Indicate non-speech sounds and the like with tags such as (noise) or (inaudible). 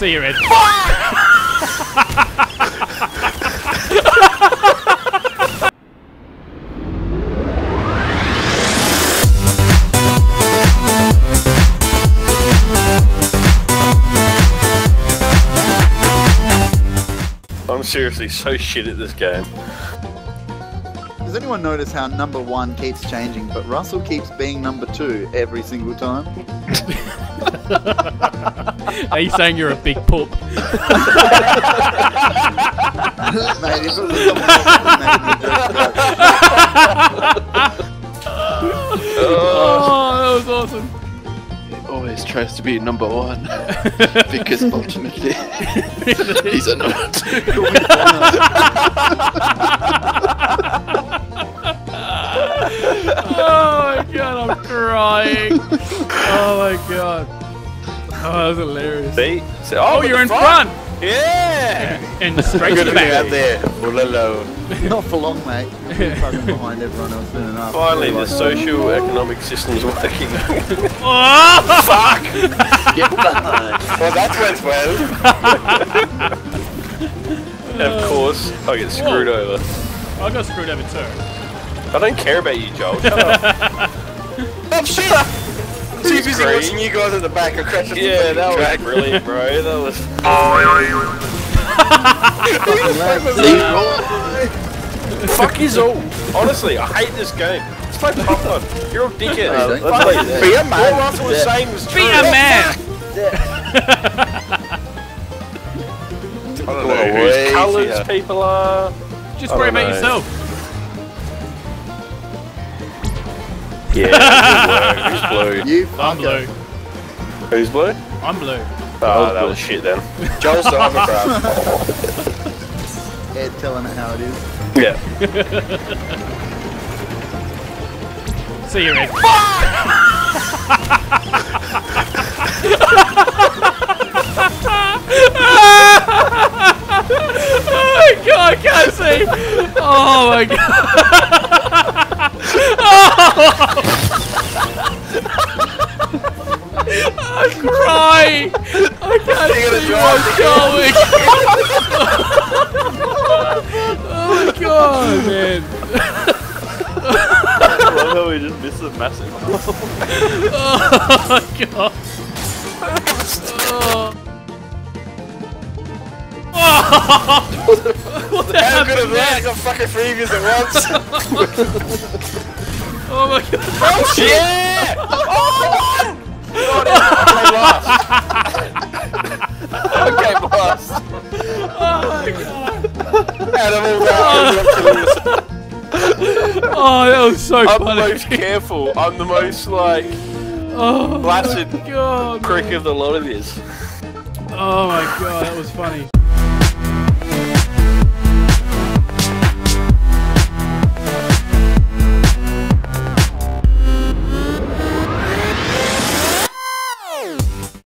See you, Ed. I'm seriously so shit at this game. Does anyone notice how number one keeps changing, but Russell keeps being number two every single time? (laughs) Are you saying you're a big poop? (laughs) Mate, if it was someone else that made me joke about Oh, that was awesome. He always tries to be number one (laughs) because ultimately he's a number two. (laughs) Oh, that was hilarious. See? See- Oh, oh what you're in fuck? front! Yeah! And straight Good to to the be out there. All alone. Not for long, mate. You're behind everyone else soon enough. Finally, the socio-economic system's working. Oh! (laughs) Fuck! Get behind. Well, that went well. and of course, I get screwed Whoa. over. I got screwed over too. I don't care about you, Joel. Shut up. (laughs) Oh shit! Too busy great. watching you guys at the back. I crashed into the yeah, that track. was brilliant, bro. That was. (laughs) Fuck is all. Honestly, I hate this game. It's play Pokemon. You're a dickhead. Uh, let's Fuck play that. Be a man. What Russell was saying was true. Be a man! (laughs) I don't know whose colours here. people are. Just worry about know. yourself. Yeah, (laughs) good blue? You I'm fucker. blue. Who's blue? I'm blue. Oh, that was shit then. (laughs) Joel's the homograph. (laughs) Ed telling it how it is. Yeah. See you, Ed. oh my god, I can't see! Oh my god! I'm crying! I can't You're gonna see what's going! oh my god, man! I love how we just missed the massive. Oh my god! Oh. Oh. What the How hell good is of that? I got fucking three views at once. (laughs) Oh my god! oh shit! Oh! oh (laughs) okay, boss. Oh my god! Out of all that, Oh, that was so I'm the most careful. I'm the most like Oh god! prick of the lot of this. Oh my god, that was funny.